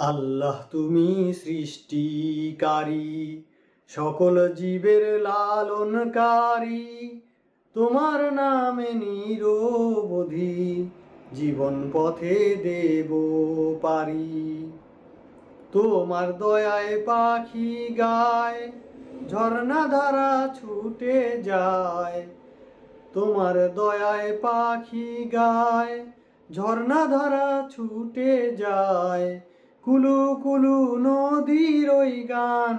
আল্লাহ তুমি সৃষ্টিকারী, সকল জীবের লালনকারী। তোমার নামে নিরবধি জীবন পথে দেব পারি। তোমার দয়ায় পাখি গায় ঝর্ণা ধারা ছুটে যায়। তোমার দয়ায় পাখি গায় ঝর্ণা ধারা ছুটে যায়। কুলু কুলু নদীর ওই গান,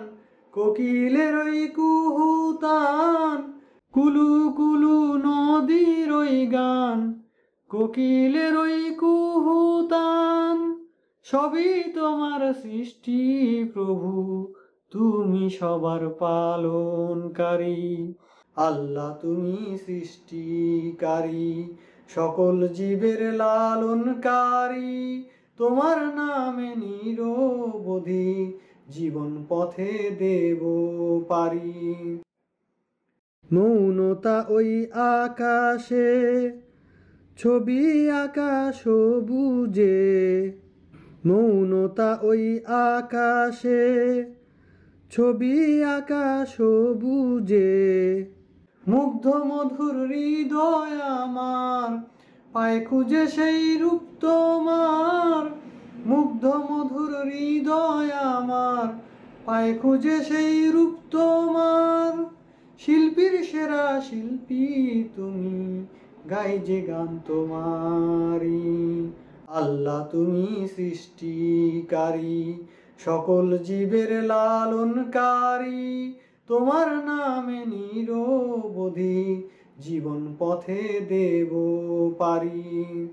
কোকিলের ওই কুহুতান। কুলু কুলু নদীর ওই গান, কোকিলের ওই কুহুতান। সবই তোমার সৃষ্টি প্রভু, তুমি সবার পালনকারী। আল্লাহ তুমি সৃষ্টিকারী, সকল জীবের লালনকারী। তোমার নামে নিরবধি জীবন পথে দেব পারি। মৌনতা ওই আকাশে, ছবি আকাশ বুঝে মৌনতা ওই আকাশে, ছবি আকাশ বুঝে মুগ্ধ মধুর হৃদয় আমার, পায় খুঁজে সেই রূপ তোমার মুগ্ধ মধুর হৃদয় আমার পায় খুঁজে সেই রূপ তোমার। শিল্পীর সেরা শিল্পী তুমি, গাই যে গান তোমারি। আল্লাহ তুমি সৃষ্টিকারী, সকল জীবের লালনকারী। তোমার নামে নিরবধি জীবন পথে দেব পারি।